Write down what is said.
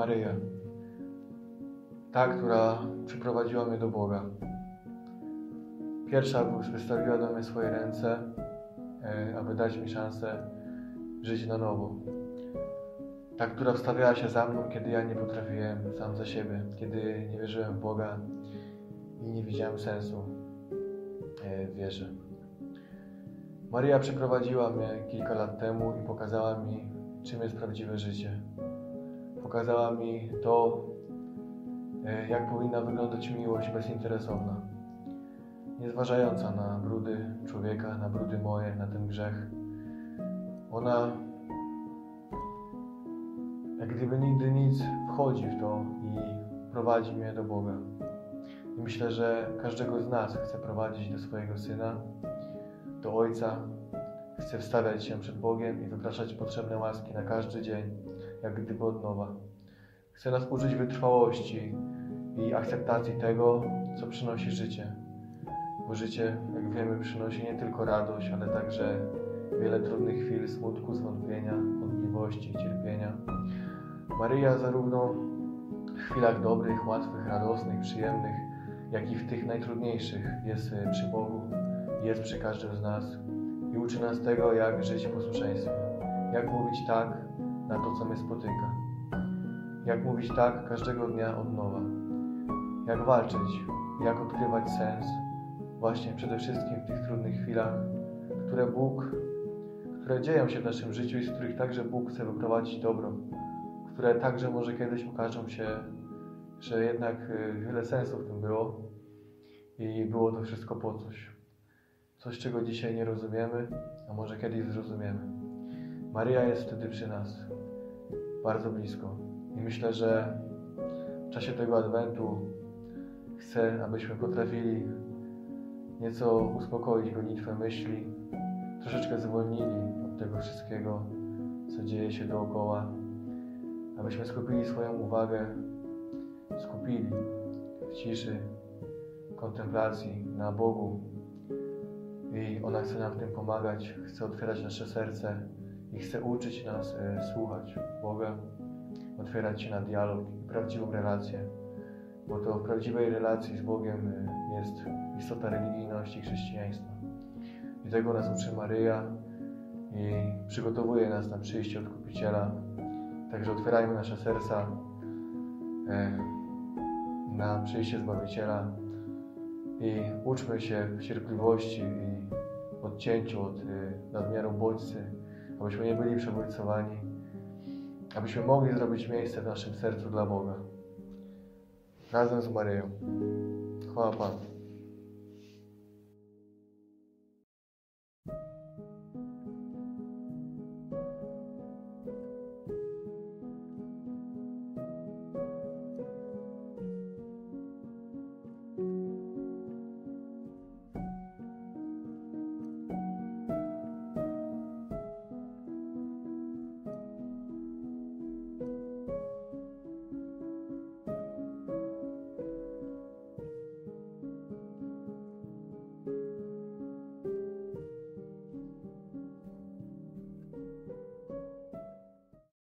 Maryja, ta, która przyprowadziła mnie do Boga. Pierwsza wystawiła do mnie swoje ręce, e, aby dać mi szansę żyć na nowo. Ta, która wstawiała się za mną, kiedy ja nie potrafiłem sam za siebie, kiedy nie wierzyłem w Boga i nie widziałem sensu e, w wierze. Maryja przyprowadziła mnie kilka lat temu i pokazała mi, czym jest prawdziwe życie. Pokazała mi to, e, jak powinna wyglądać miłość bezinteresowna. Nie zważająca na brudy człowieka, na brudy moje, na ten grzech. Ona jak gdyby nigdy nic wchodzi w to i prowadzi mnie do Boga. I myślę, że każdego z nas chce prowadzić do swojego Syna, do Ojca, chce wstawiać się przed Bogiem i wypraszać potrzebne łaski na każdy dzień, jak gdyby od nowa. Chce nas uczyć wytrwałości i akceptacji tego, co przynosi życie. Bo życie, jak wiemy, przynosi nie tylko radość, ale także wiele trudnych chwil, smutku, zwątpienia, wątpliwości, cierpienia. Maryja zarówno w chwilach dobrych, łatwych, radosnych, przyjemnych, jak i w tych najtrudniejszych jest przy Bogu, jest przy każdym z nas i uczy nas tego, jak żyć w posłuszeństwie, jak mówić tak na to, co mnie spotyka, jak mówić tak każdego dnia od nowa, jak walczyć, jak odkrywać sens właśnie przede wszystkim w tych trudnych chwilach, które Bóg, które dzieją się w naszym życiu i z których także Bóg chce wyprowadzić dobro, które także może kiedyś okażą się, że jednak y, wiele sensu w tym było i było to wszystko po coś. Coś, czego dzisiaj nie rozumiemy, a może kiedyś zrozumiemy. Maryja jest wtedy przy nas, bardzo blisko. I myślę, że w czasie tego Adwentu chcę, abyśmy potrafili nieco uspokoić gonitwę myśli, troszeczkę zwolnili od tego wszystkiego, co dzieje się dookoła, abyśmy skupili swoją uwagę, skupili w ciszy, kontemplacji na Bogu. I ona chce nam w tym pomagać, chce otwierać nasze serce i chce uczyć nas e, słuchać Boga, otwierać się na dialog i prawdziwą relację. Bo to w prawdziwej relacji z Bogiem e, jest istota religijności chrześcijaństwa. I tego nas uczy Maryja i przygotowuje nas na przyjście Odkupiciela. Także otwierajmy nasze serca e, na przyjście Zbawiciela i uczmy się cierpliwości i odcięciu od y, nadmiaru bodźcy, abyśmy nie byli przebodźcowani, abyśmy mogli zrobić miejsce w naszym sercu dla Boga. Razem z Maryją. Chwała Panu.